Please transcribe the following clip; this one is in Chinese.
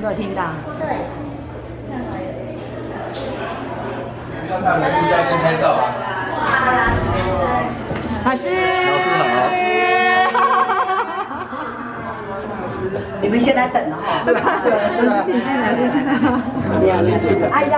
有没有听到？对。要他们就要先拍照啊。老师，老师好。你们先来等了哈。是啊，是啊，是啊。哎呀。